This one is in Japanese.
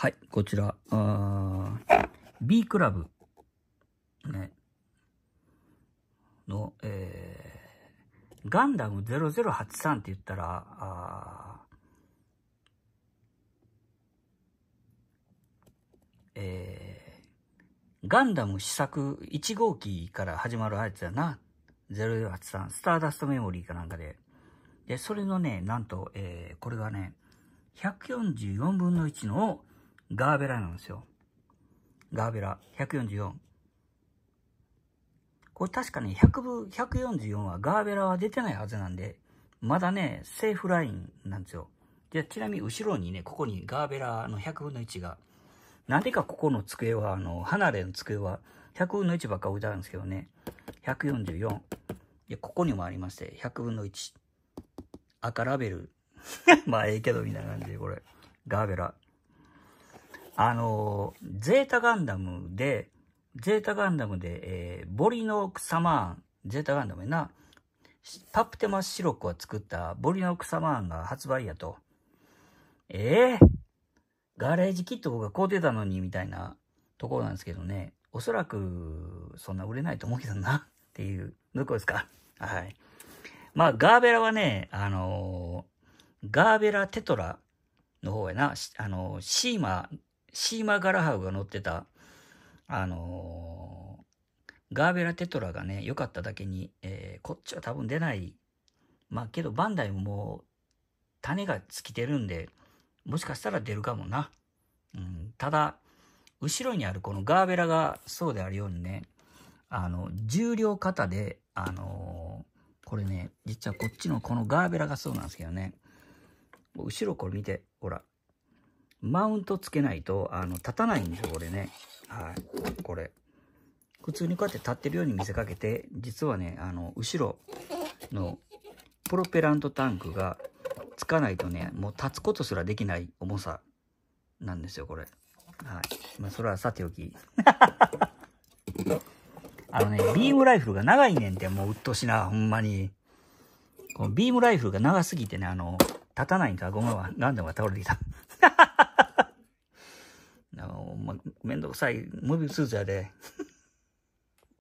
はい、こちら、あ B クラブ、ね、の、えー、ガンダム0083って言ったら、あえー、ガンダム試作1号機から始まるやつやな。0083、スターダストメモリーかなんかで。で、それのね、なんと、えー、これがね、144分の1のガーベラなんですよ。ガーベラ、144。これ確かね、100分、144はガーベラは出てないはずなんで、まだね、セーフラインなんですよ。で、ちなみに後ろにね、ここにガーベラの100分の1が、なんでかここの机は、あの、離れの机は100分の1ばっか置いてあるんですけどね、144。で、ここにもありまして、100分の1。赤ラベル。まあ、ええけど、みたいな感じで、これ。ガーベラ。あの、ゼータガンダムで、ゼータガンダムで、えー、ボリノクサマーン、ゼータガンダムやな、パプテマシロックを作ったボリノクサマーンが発売やと。ええー、ガレージキット僕が買うてたのに、みたいなところなんですけどね。おそらく、そんな売れないと思うけどな、っていう、どこですかはい。まあ、ガーベラはね、あのー、ガーベラテトラの方やな、あのー、シーマ、シーマガラハウが乗ってた、あのー、ガーベラテトラがね、良かっただけに、えー、こっちは多分出ない。まあ、けどバンダイももう、種が尽きてるんで、もしかしたら出るかもな。うん、ただ、後ろにあるこのガーベラがそうであるようにね、あの、重量型で、あのー、これね、実はこっちのこのガーベラがそうなんですけどね、後ろこれ見て、ほら、マウントつけないと、あの、立たないんですよ、これね。はい。これ。普通にこうやって立ってるように見せかけて、実はね、あの、後ろのプロペラントタンクがつかないとね、もう立つことすらできない重さなんですよ、これ。はい。まあ、それはさておき。あのね、ビームライフルが長いねんって、もううっとしな、ほんまに。このビームライフルが長すぎてね、あの、立たないんか、ごめんわ。ガンダムが倒れてきた。あの、ま、めんどくさい、ムービースーツやで。